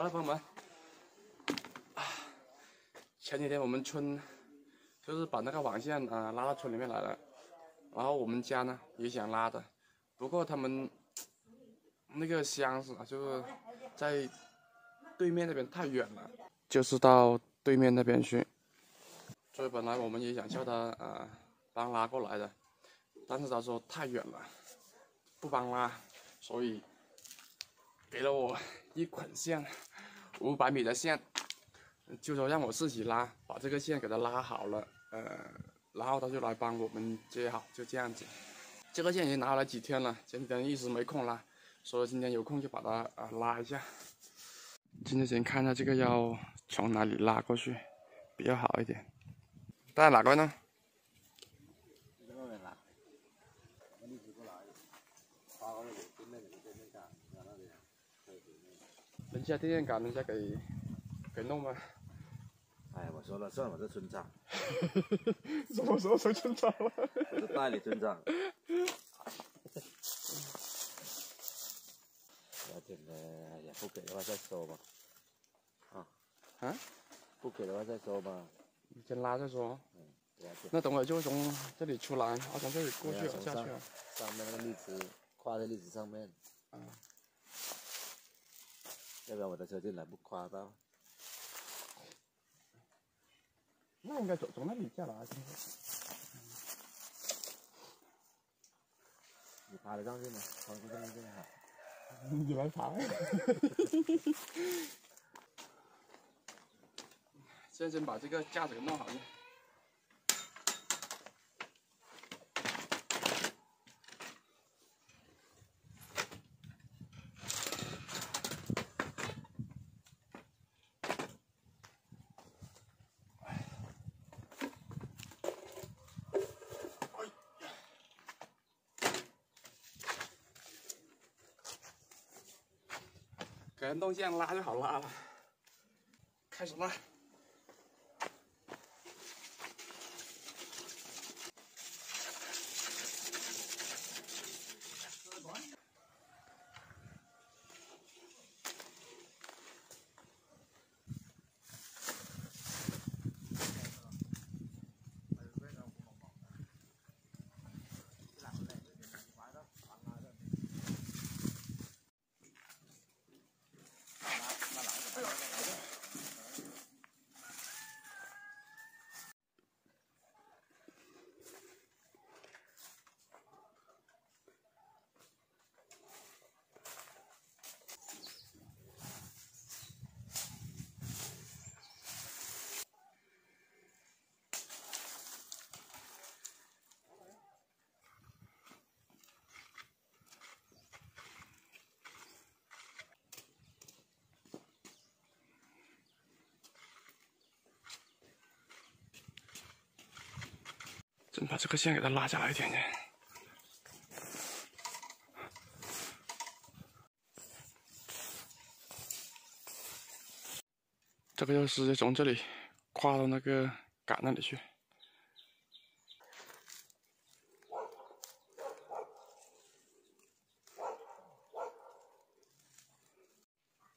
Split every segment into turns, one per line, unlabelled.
好了，朋友们，啊，前几天我们村就是把那个网线啊拉到村里面来了，然后我们家呢也想拉的，不过他们那个箱子啊就是在对面那边太远了，就是到对面那边去，所以本来我们也想叫他啊帮拉过来的，但是他说太远了，不帮拉，所以给了我一捆线。五百米的线，就说让我自己拉，把这个线给它拉好了，呃，然后他就来帮我们接好，就这样子。这个线已经拿了几天了，前几天一直没空拉，所以今天有空就把它啊拉一下。今天先看一下这个要从哪里拉过去比较好一点。带哪个呢？人家电线杆，人家给给弄吗？
哎，我说了算，我是村长。
什么时候成村长了？
我是代理村长。要紧的，哎呀，不给的话再说吧。啊？
啊？
不给的话再说吧。
先拉再说。嗯。那等会就从这里出来，我从这里过去下去。
上面那个荔枝，挂在荔枝上面。嗯。要不然我的车进来不夸张。
那应该从从那里下来。
你爬得上去吗？爬不上去好。
你来爬。先先把这个架子给弄好。感觉动线拉就好拉了，开始拉。真把这个线给它拉下来一点点。这个就直接从这里跨到那个杆那里去，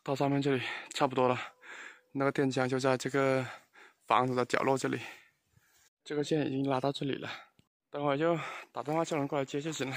到上面这里差不多了。那个电箱就在这个房子的角落这里。这个线已经拉到这里了，等会就打电话叫人过来接就行了。